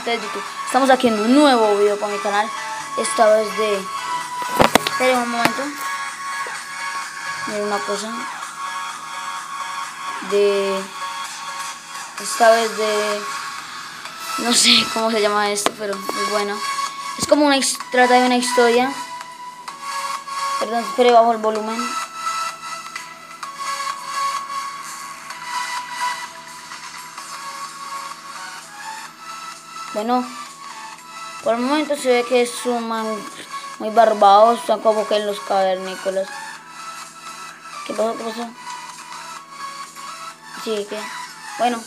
gente de YouTube. Estamos aquí en un nuevo video para mi canal. Esta vez de... Esperen un momento. Miren una cosa. De... Esta vez de... No sé cómo se llama esto, pero es bueno. Es como una... Trata de una historia. Perdón, espere bajo el volumen. Bueno, por el momento se ve que es un muy barbado, son como que en los cavernícolas. ¿Qué pasó? ¿Qué pasó? Sí, que... Bueno,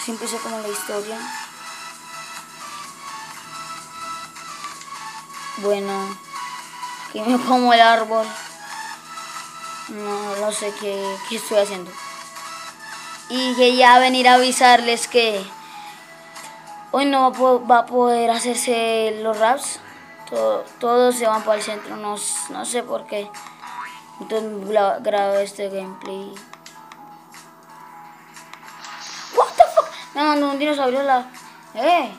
así empezó como la historia. Bueno, aquí me como el árbol. No, no sé qué, qué estoy haciendo. Y quería venir a avisarles que Hoy no va a poder hacerse los raps. todos se van para el centro, no, no sé por qué. Entonces grabo este gameplay. What the fuck? Me mandó un dinosaurio la. ¡Eh!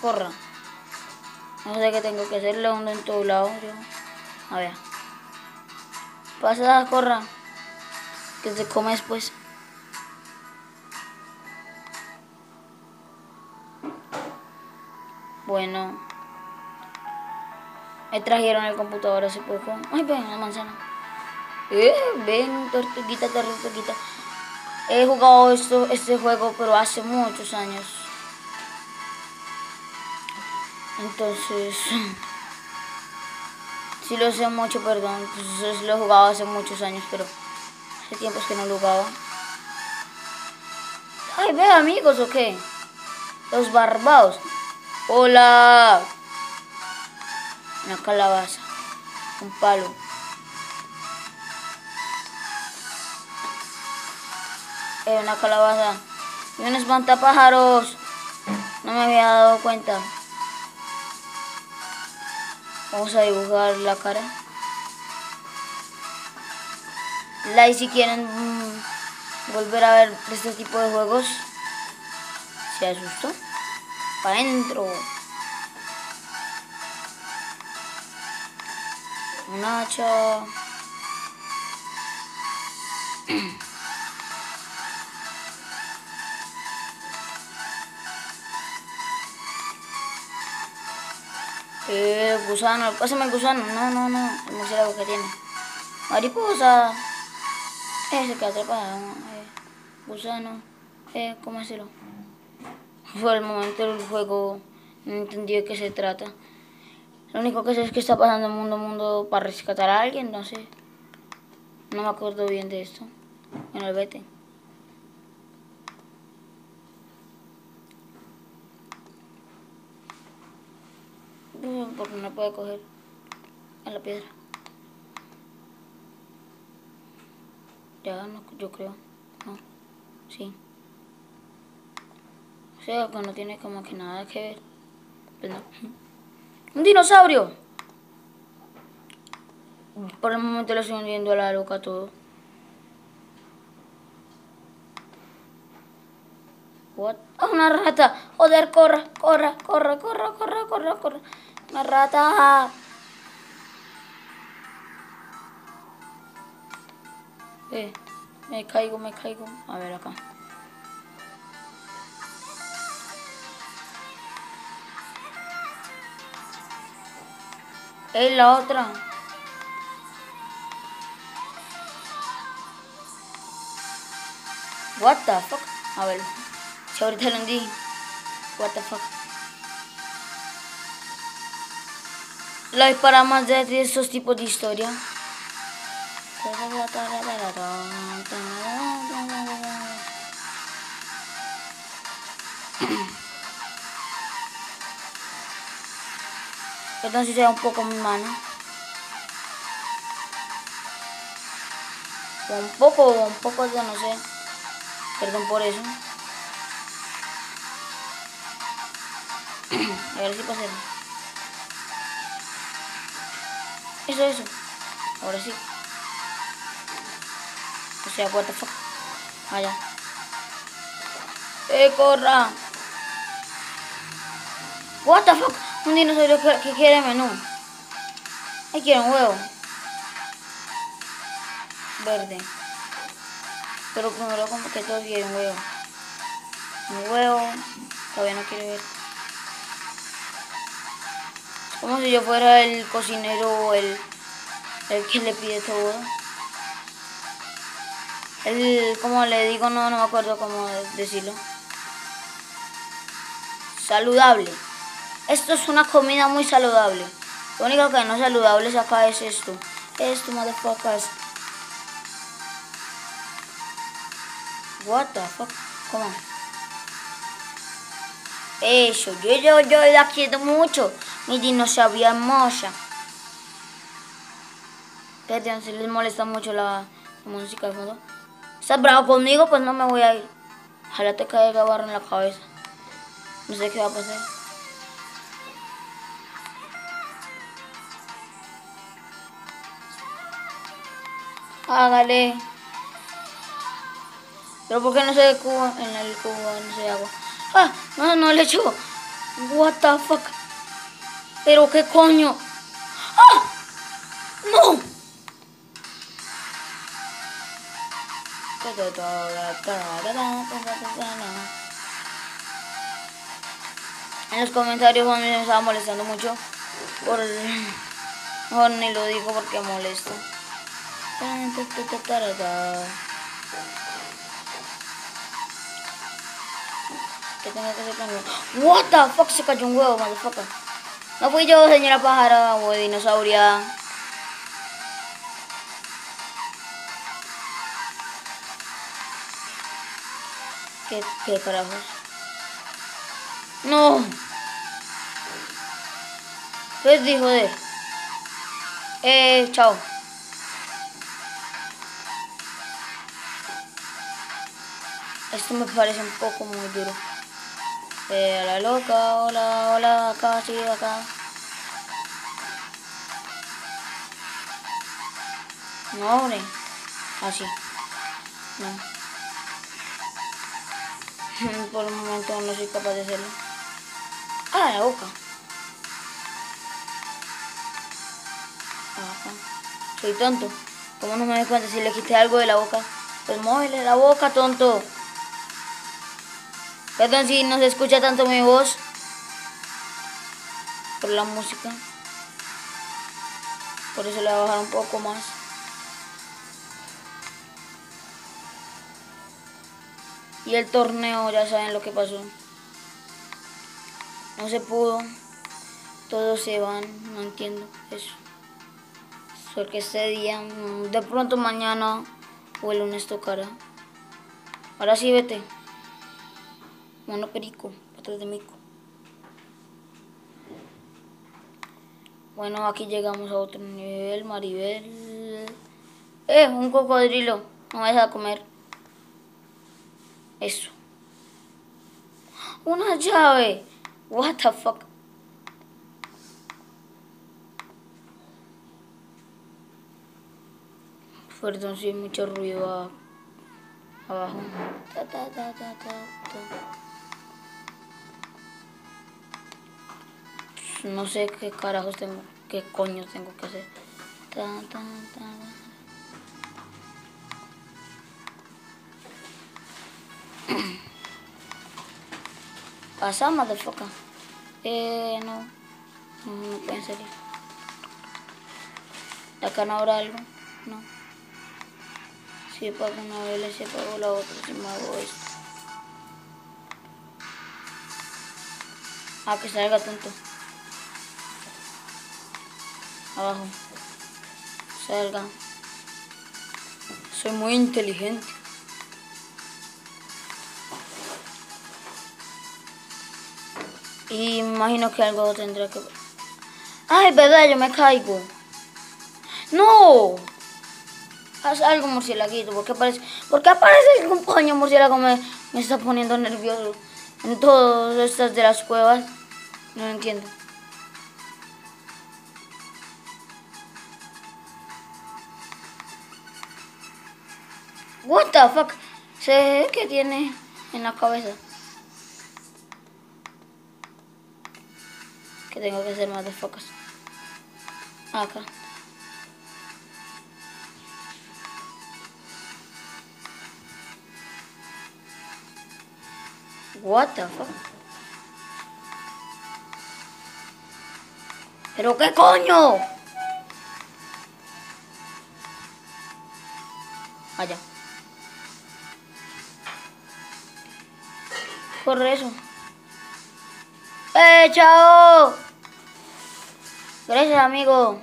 Corra. No sé qué tengo que hacer, le hundo en todo lado. Yo. A ver. Pasa, corra. Que se come después. Bueno. Me trajeron el computador hace poco. Ay, ven, la manzana. Eh, ven, tortuguita, tortuguita. He jugado esto, este juego, pero hace muchos años. Entonces... Si lo sé mucho, perdón. Pues lo he jugado hace muchos años, pero hace tiempos que no lo jugaba. Ay, ve amigos, ¿o qué? Los barbados. Hola. Una calabaza. Un palo. Eh, una calabaza. Y un espantapájaros. No me había dado cuenta. Vamos a dibujar la cara. Like si quieren mm, volver a ver este tipo de juegos. ¿Se asustó? Para adentro. Un hacha. eh, gusano, pásame el gusano. No, no, no, el murciélago que tiene. Mariposa. Ese que atrapa. Eh, gusano. Eh, ¿cómo Por el momento del juego no entendí de qué se trata. Lo único que sé es que está pasando mundo mundo para rescatar a alguien, no sé. No me acuerdo bien de esto. En el vete. Porque no puede coger a la piedra. Ya, no, yo creo. No. Sí sea, que no tiene como que nada que ver. Pues ¡Un dinosaurio! Por el momento le estoy hundiendo a la loca todo. What? ¡Oh, una rata! ¡Joder, corra, corra, corra, corra, corra, corra, corra! ¡Una rata! Eh, me caigo, me caigo. A ver acá. Es la otra. What the fuck? A ver. Si ahorita lo hundí. What the fuck. La para más de estos tipos de historia. Perdón si sea un poco mi mano. un poco, un poco de no sé. Perdón por eso. A ver si pasa. Eso, eso. Ahora sí. O sea, what the fuck. Allá. ¡Eh, corra! What the fuck? Un dinosaurio que, quiere menú. Ahí quiere un huevo. Verde. Pero primero como que todos quieren huevo. Un huevo. Todavía no quiere ver. Como si yo fuera el cocinero o el, el que le pide todo. El, como le digo, no, no me acuerdo cómo decirlo. Saludable. Esto es una comida muy saludable. Lo único que no es saludable acá es esto. Esto, motherfuckers. What the fuck? ¿Cómo? Eso, yo, yo, yo la quiero mucho. Mi dinosaurio hermosa. Perdón, si les molesta mucho la, la música de fondo. ¿Estás bravo conmigo? Pues no me voy a ir. Ojalá te caiga barro en la cabeza. No sé qué va a pasar. Hágale. Pero ¿por qué no se ve cubo? En el cubo no se ve agua. Ah, no, no le echo. What the fuck. Pero qué coño. ¡Ah! ¡No! En los comentarios Juan me estaba molestando mucho por ni lo digo porque molesta. ¿Qué tengo que hacer con What the fuck se cayó un huevo, motherfucker. No fui yo, señora pájara o dinosauria. ¿Qué, qué carajos? No. ¿Qué dijo de? Eh, chao. Esto me parece un poco muy duro. Eh, la loca, hola, hola, acá, sí, acá. No, hombre. Así. No. Por el momento no soy capaz de hacerlo. Ah, la boca. Ajá. Soy tonto. ¿Cómo no me doy cuenta si le quité algo de la boca? Pues móvele la boca, tonto. Perdón si no se escucha tanto mi voz. Por la música. Por eso le voy a bajar un poco más. Y el torneo, ya saben lo que pasó. No se pudo. Todos se van, no entiendo eso. Porque ese día, mm, de pronto mañana o el lunes tocará. Ahora sí, vete. Mono perico, patas de mico. Bueno, aquí llegamos a otro nivel, Maribel. Eh, un cocodrilo. No me a comer. Eso. Una llave. What the fuck. Perdón si hay mucho ruido abajo. No sé qué carajos tengo, qué coño tengo que hacer. Pasa, motherfucker. Eh, no. No, no pueden salir. Acá no habrá algo. No. Si pago una vela, si pago la otra, si me hago esto. Ah, que salga tonto. Abajo. Salga. Soy muy inteligente. Y imagino que algo tendrá que ver. Ay, verdad, yo me caigo. ¡No! Haz algo murciélaguito, porque aparece, porque aparece el compañero murciélago me, me está poniendo nervioso en todas estas de las cuevas. No entiendo. What the fuck? Sé que tiene en la cabeza. Que tengo que hacer más de focas. Acá. What the fuck? ¿Pero qué coño? Ah, Allá. Por eso. ¡Eh, chao! Gracias, amigo.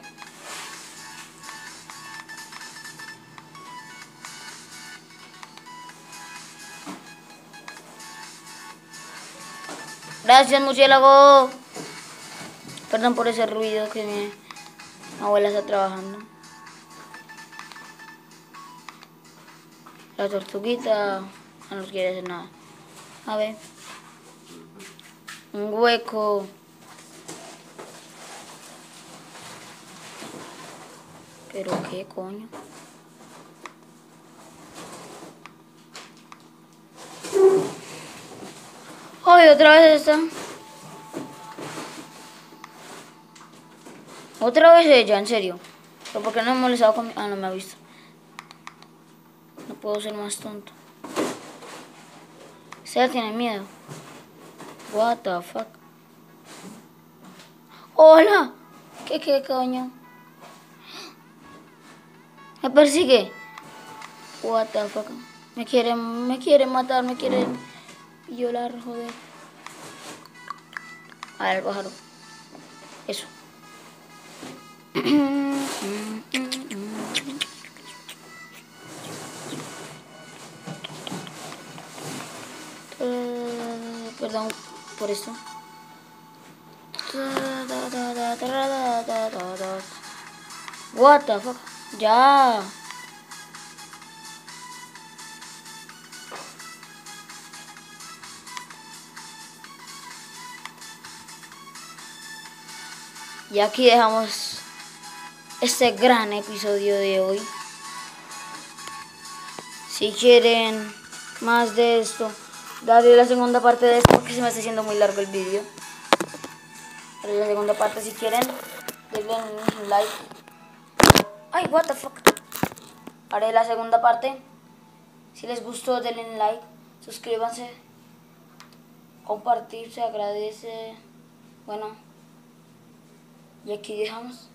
Gracias, murciélago. Perdón por ese ruido que mi abuela está trabajando. La tortuguita no nos quiere hacer nada. A ver. Un hueco. Pero qué coño. Ay, otra vez esta. Otra vez ella, en serio. ¿Pero por qué no me he molestado con mi... Ah, no me ha visto. No puedo ser más tonto. Sea tiene miedo. What the fuck. Hola. ¿Qué qué coño? Me persigue. What the fuck. Me quieren, me quieren matar, me quieren violar, joder. A ver, pájaro. Eso. Eh, perdón por esto. What the fuck? Ya. Y aquí dejamos este gran episodio de hoy. Si quieren más de esto, darle la segunda parte de esto porque se me está haciendo muy largo el vídeo. Darle la segunda parte si quieren, denle un like. Ay, what the fuck. Haré la segunda parte. Si les gustó, denle un like. Suscríbanse. Compartir se agradece. Bueno. Y aquí dejamos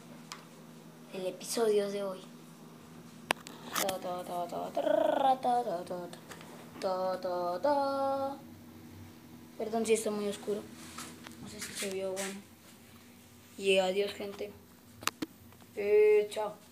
el episodio de hoy. Perdón si está muy oscuro. No sé si se vio bueno. Y adiós gente. Eh, chao.